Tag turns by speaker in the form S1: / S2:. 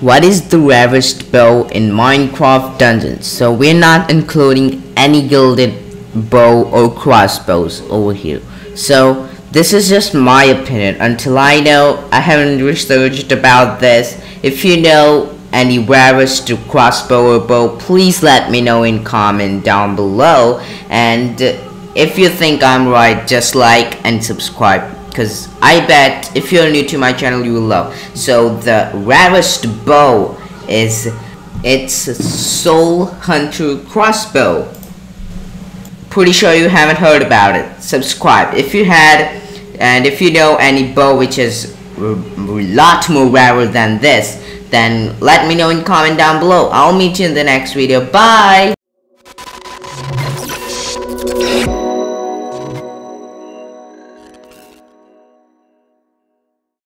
S1: what is the rarest bow in Minecraft Dungeons? So we're not including any gilded bow or crossbows over here. So this is just my opinion. Until I know, I haven't researched about this. If you know any rarest crossbow or bow, please let me know in comment down below. And if you think I'm right, just like and subscribe because I bet if you're new to my channel you will love. So the rarest bow is it's Soul Hunter crossbow. Pretty sure you haven't heard about it. Subscribe if you had and if you know any bow which is a lot more rarer than this then let me know in comment down below. I'll meet you in the next video. Bye!